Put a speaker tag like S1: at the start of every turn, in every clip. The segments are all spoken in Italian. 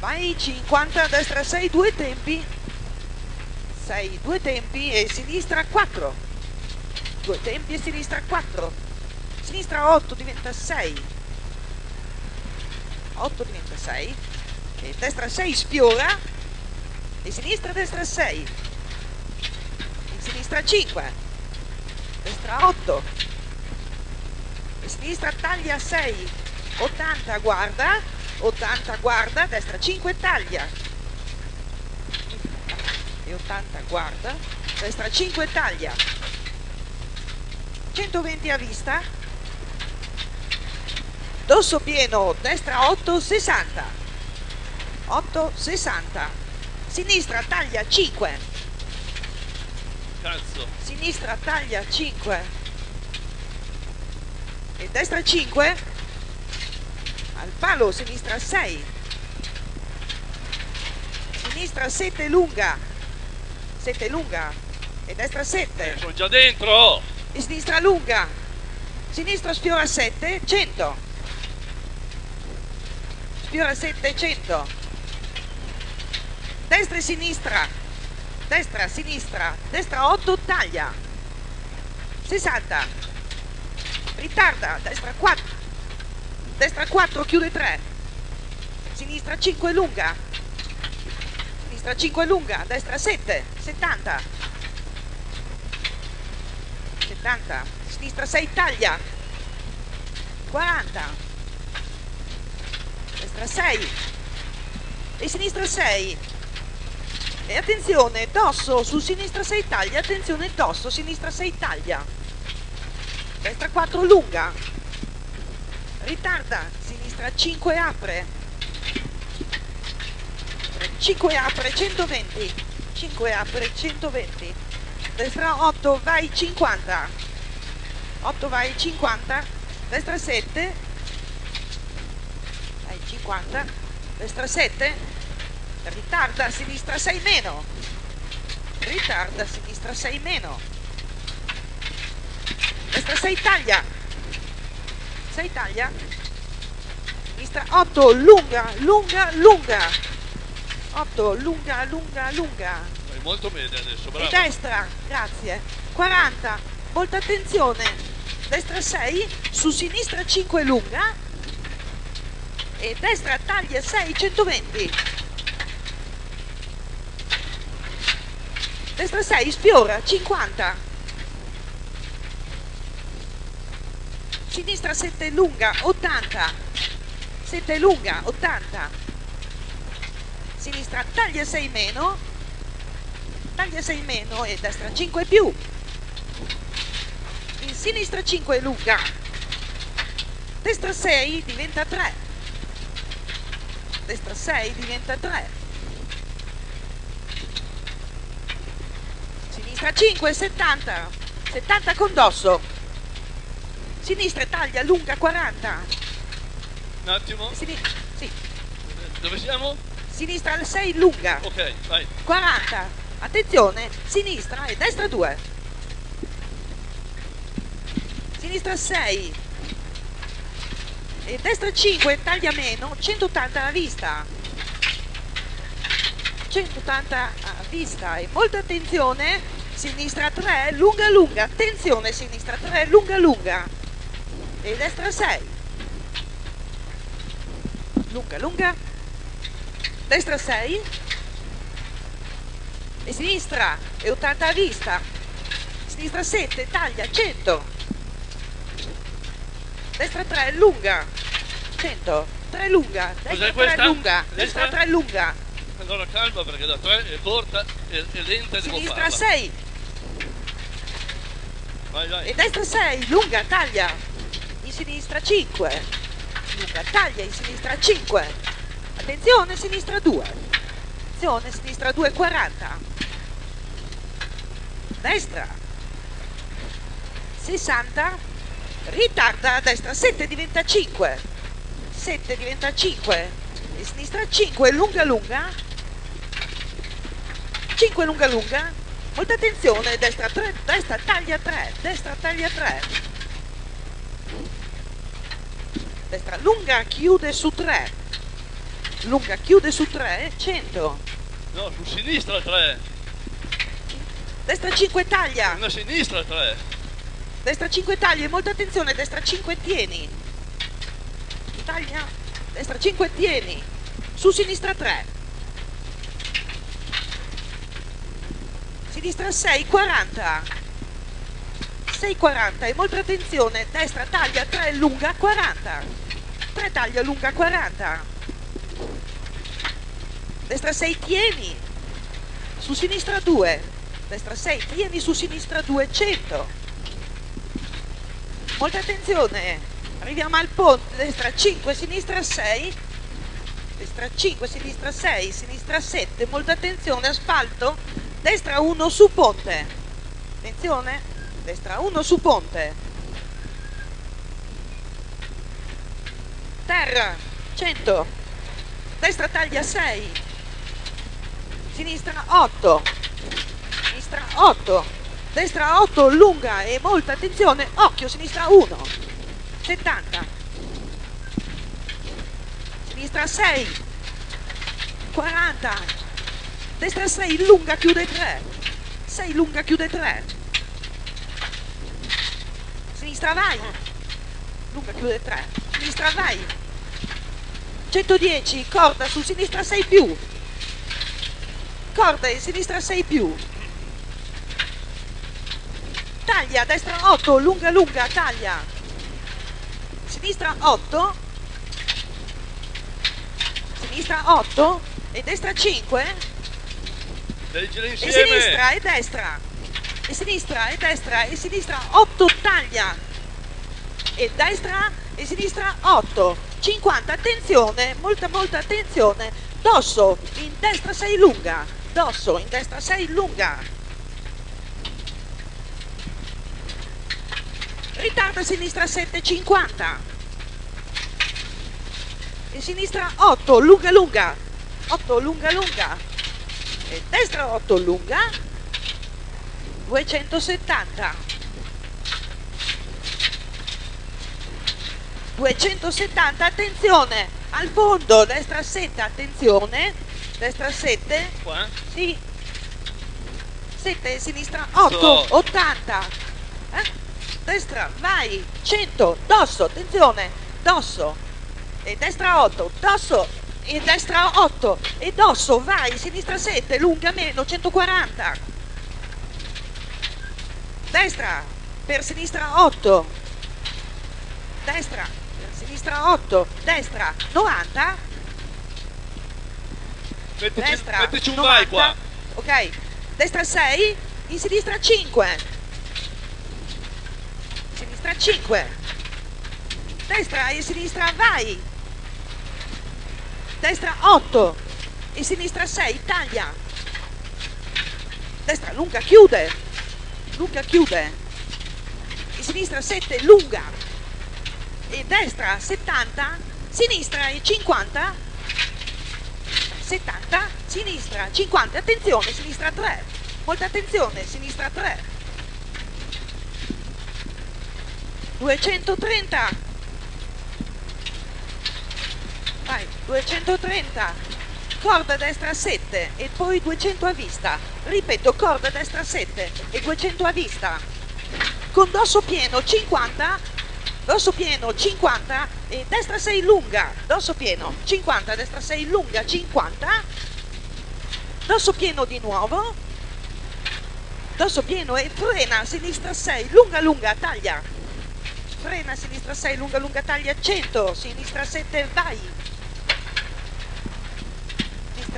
S1: vai 50 destra 6 due tempi. 6 due tempi e sinistra 4 due tempi e sinistra 4 sinistra 8 diventa 6 8 diventa 6 e destra 6 spiora e sinistra destra 6 e sinistra 5 destra 8 e sinistra taglia 6 80 guarda 80 guarda destra 5 taglia. E 80 guarda destra 5 taglia. 120 a vista. Dosso pieno destra 8 60 8 60 sinistra taglia 5
S2: Cazzo.
S1: sinistra taglia 5 e destra 5 al palo sinistra 6 sinistra 7 lunga. 7 lunga. E destra 7
S2: Sono già dentro.
S1: e sinistra lunga. Sinistra sfiora 7 100 sfiora 7 100 destra e sinistra. Destra sinistra. Destra 8 taglia. 60 ritarda destra 4 destra 4 chiude 3 sinistra 5 lunga. Sinistra 5 lunga. Destra 7 70 70 sinistra 6 taglia. 40 destra 6 e sinistra 6 e attenzione dosso. Su sinistra 6 taglia. Attenzione dosso. Sinistra 6 taglia. Destra 4 lunga ritarda sinistra 5 apre. 5 apre 120 5 apre 120 destra 8 vai 50 8 vai 50 destra 7 vai 50 destra 7 ritarda sinistra 6 meno. Ritarda sinistra 6 meno. Destra 6 taglia 6 taglia sinistra 8 lunga lunga lunga 8 lunga lunga lunga
S2: Fai molto bene adesso,
S1: e
S2: bravo.
S1: destra, grazie. 40, molta attenzione. Destra 6, su sinistra 5 lunga. E destra taglia 6, 120. Destra 6, spiora, 50. Sinistra 7 lunga, 80. 7 lunga, 80. Sinistra taglia 6 meno, taglia 6 meno e destra 5 più. In sinistra 5 lunga. Destra 6 diventa 3 destra 6 diventa 3 sinistra 5 70 70 con dosso sinistra taglia lunga 40
S2: Un attimo.
S1: Sini- sì.
S2: Dove siamo?
S1: sinistra 6 lunga.
S2: Ok, vai.
S1: 40 attenzione sinistra e destra 2 sinistra 6 e destra 5 taglia meno 180 alla vista. 180 a vista. E molta attenzione sinistra 3 lunga lunga. Attenzione sinistra 3 lunga lunga e destra 6 lunga lunga. Destra 6 e sinistra e 80 a vista. Sinistra 7 taglia 100 destra 3 lunga. 100 3 lunga. Destra 3
S2: questa?
S1: lunga. Destra? 3 lunga.
S2: Allora calma perché da tre è corta e, e lenta e
S1: sinistra
S2: farla.
S1: 6
S2: Vai, vai.
S1: e destra 6 lunga taglia sinistra 5 lunga taglia in sinistra 5 attenzione sinistra 2 attenzione sinistra 2 40 destra. 60 ritarda a destra. 7 diventa 5 7 diventa 5 e sinistra 5 lunga lunga. 5 lunga lunga. Molta attenzione destra 3 destra taglia 3 destra taglia 3 destra lunga chiude su 3 lunga chiude su 3, 100.
S2: No, su sinistra 3.
S1: Destra 5 taglia.
S2: Una sinistra 3.
S1: Destra 5 taglia, molta attenzione, destra 5 tieni. Taglia, destra 5 tieni. Su sinistra 3. Sinistra 6, 40. 6, 40 e molta attenzione, destra taglia 3 lunga 40. 3 taglia lunga 40. Destra 6 tieni. Su sinistra 2. Destra 6 tieni su sinistra 2, 100. Molta attenzione, arriviamo al ponte, destra 5, sinistra 6, destra 5, sinistra 6, sinistra 7, molta attenzione, asfalto, destra 1 su ponte, attenzione, destra 1 su ponte, terra 100, destra taglia 6, sinistra 8, sinistra 8, destra 8 lunga e molta attenzione. Occhio sinistra 1 70 sinistra 6 40 destra 6 lunga chiude 3 6 lunga chiude 3 sinistra vai. Lunga chiude 3 sinistra vai. 110 corda su sinistra 6 più. Corda in sinistra 6 più. Taglia, destra 8, lunga lunga, taglia, sinistra 8, sinistra 8 e destra 5,
S2: Leggere
S1: e sinistra e destra, e sinistra e destra e sinistra 8, taglia, e destra e sinistra 8, 50, attenzione, molta molta attenzione, dosso, in destra 6 lunga, dosso, in destra 6 lunga, ritardo a sinistra 7,50 e sinistra 8 lunga lunga. 8 lunga lunga. E destra 8 lunga 270 270 attenzione. Al fondo destra 7 attenzione. Destra 7
S2: Qua?
S1: sì. 7 sinistra 8
S2: So.
S1: 80 eh? destra vai. 100 dosso attenzione. Dosso. E destra 8 dosso. E destra 8 e dosso vai. Sinistra 7 lunga meno 140 destra per sinistra 8 destra per sinistra 8 destra 90
S2: Mettici,
S1: destra
S2: mettici un
S1: 90,
S2: vai qua.
S1: ok destra 6 in sinistra 5 sinistra 5 destra e sinistra vai. Destra 8 e sinistra 6 taglia. Destra lunga chiude lunga chiude. E sinistra 7 lunga. E destra 70 sinistra e 50 70, sinistra 50, attenzione, sinistra 3, molta attenzione, sinistra 3, 230, vai, 230, corda destra 7 e poi 200 a vista, ripeto, corda destra 7 e 200 a vista, con dosso pieno 50, dosso pieno 50 e destra 6 lunga, dosso pieno 50, destra 6 lunga 50, dosso pieno di nuovo, dosso pieno e frena, sinistra 6, lunga lunga, taglia, frena, sinistra 6, lunga lunga, taglia 100, sinistra 7, vai,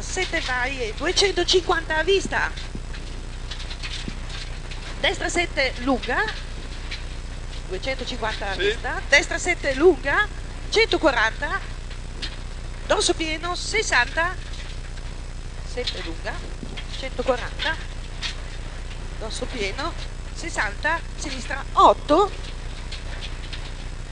S1: sinistra 7, vai e 250 a vista, destra 7, lunga, 250 a
S2: Sì.
S1: vista, destra 7 lunga, 140, dorso pieno 60, 7 lunga, 140, dorso pieno 60, sinistra 8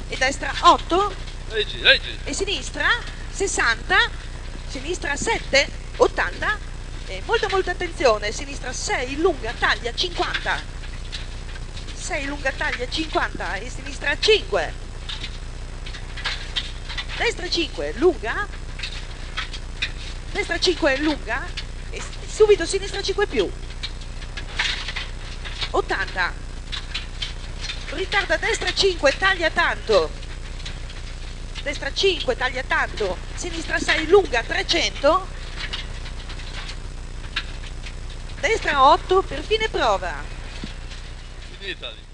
S1: e destra 8
S2: Leggi, leggi.
S1: e sinistra 60, sinistra 7, 80 e molta molta attenzione, sinistra 6 lunga taglia 50. 6 lunga taglia 50 e sinistra 5 destra 5 lunga. Destra 5 lunga. E subito sinistra 5 più. 80 ritarda destra 5 taglia tanto destra 5 taglia tanto sinistra 6 lunga 300 destra 8 per fine prova
S2: Finita lì.